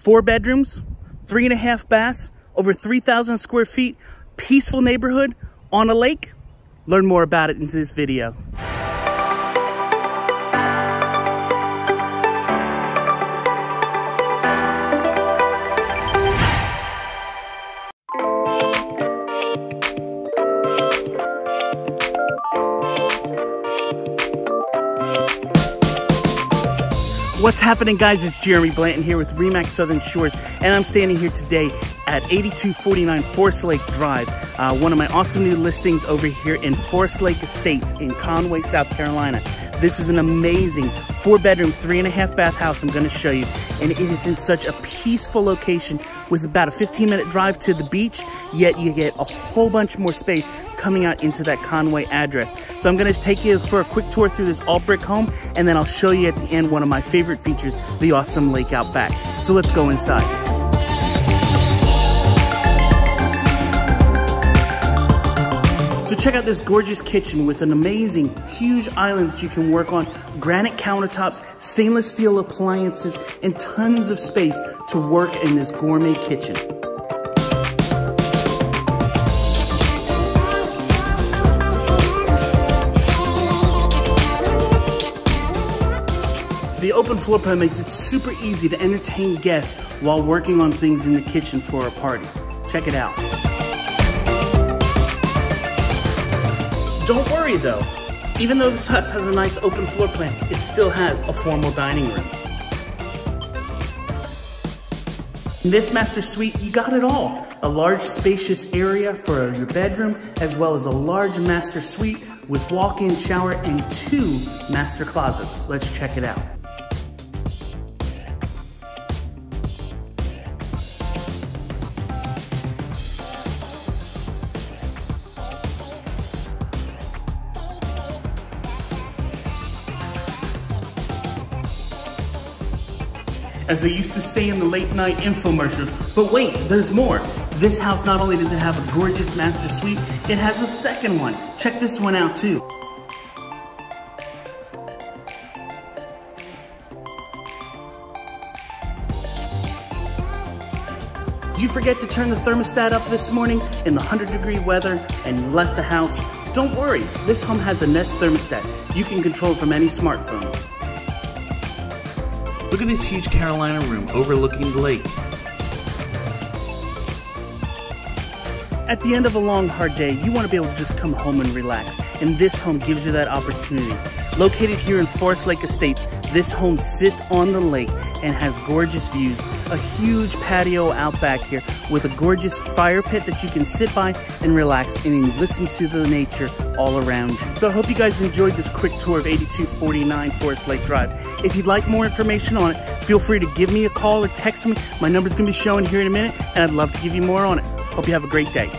Four bedrooms, three and a half baths, over 3,000 square feet, peaceful neighborhood on a lake. Learn more about it in this video. What's happening guys? It's Jeremy Blanton here with Remax Southern Shores and I'm standing here today at 8249 Forest Lake Drive, uh, one of my awesome new listings over here in Forest Lake Estates in Conway, South Carolina. This is an amazing four bedroom, three and a half bath house I'm gonna show you. And it is in such a peaceful location with about a 15 minute drive to the beach, yet you get a whole bunch more space coming out into that Conway address. So I'm gonna take you for a quick tour through this all brick home and then I'll show you at the end one of my favorite features, the awesome lake out back. So let's go inside. So check out this gorgeous kitchen with an amazing huge island that you can work on, granite countertops, stainless steel appliances, and tons of space to work in this gourmet kitchen. The open floor plan makes it super easy to entertain guests while working on things in the kitchen for a party. Check it out. Don't worry though, even though this house has a nice open floor plan, it still has a formal dining room. In this master suite, you got it all. A large spacious area for your bedroom, as well as a large master suite with walk-in shower and two master closets. Let's check it out. As they used to say in the late night infomercials. But wait, there's more. This house not only does it have a gorgeous master suite, it has a second one. Check this one out too. Did you forget to turn the thermostat up this morning in the 100 degree weather and left the house? Don't worry, this home has a Nest thermostat. You can control from any smartphone. Look at this huge Carolina room overlooking the lake. At the end of a long, hard day, you want to be able to just come home and relax, and this home gives you that opportunity. Located here in Forest Lake Estates, this home sits on the lake and has gorgeous views. A huge patio out back here with a gorgeous fire pit that you can sit by and relax and listen to the nature all around you. So I hope you guys enjoyed this quick tour of 8249 Forest Lake Drive. If you'd like more information on it, feel free to give me a call or text me. My number's gonna be showing here in a minute and I'd love to give you more on it. Hope you have a great day.